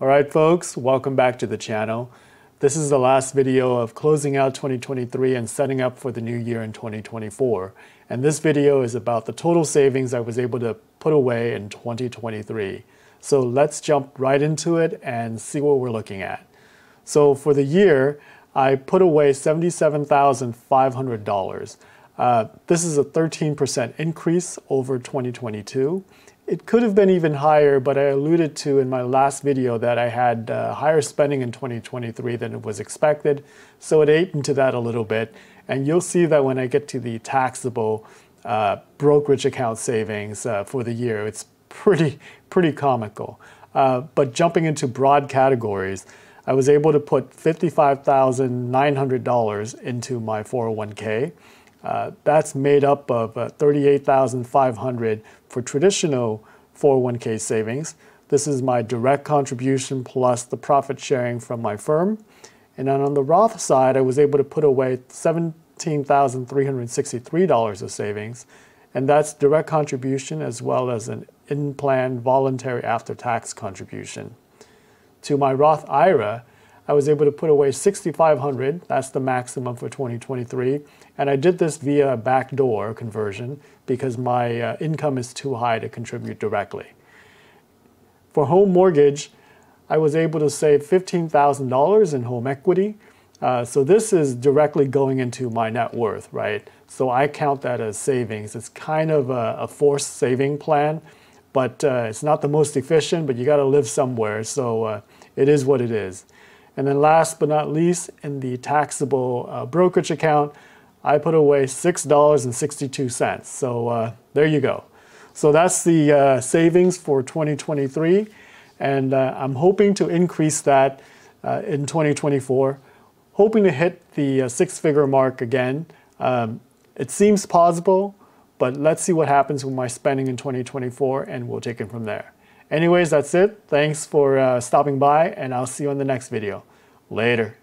All right, folks, welcome back to the channel. This is the last video of closing out 2023 and setting up for the new year in 2024. And this video is about the total savings I was able to put away in 2023. So let's jump right into it and see what we're looking at. So for the year, I put away $77,500. Uh, this is a 13% increase over 2022. It could have been even higher, but I alluded to in my last video that I had uh, higher spending in 2023 than it was expected, so it ate into that a little bit. And you'll see that when I get to the taxable uh, brokerage account savings uh, for the year, it's pretty, pretty comical. Uh, but jumping into broad categories, I was able to put $55,900 into my 401k. Uh, that's made up of uh, 38,500 for traditional 401k savings. This is my direct contribution plus the profit sharing from my firm. And then on the Roth side, I was able to put away $17,363 of savings. And that's direct contribution as well as an in-plan voluntary after-tax contribution. To my Roth IRA, I was able to put away 6,500. That's the maximum for 2023. And I did this via a backdoor conversion because my uh, income is too high to contribute directly. For home mortgage, I was able to save $15,000 in home equity. Uh, so this is directly going into my net worth, right? So I count that as savings. It's kind of a, a forced saving plan, but uh, it's not the most efficient, but you got to live somewhere. So uh, it is what it is. And then last but not least, in the taxable uh, brokerage account, I put away $6.62. So uh, there you go. So that's the uh, savings for 2023. And uh, I'm hoping to increase that uh, in 2024, hoping to hit the uh, six figure mark again. Um, it seems possible, but let's see what happens with my spending in 2024 and we'll take it from there. Anyways, that's it. Thanks for uh, stopping by, and I'll see you in the next video. Later.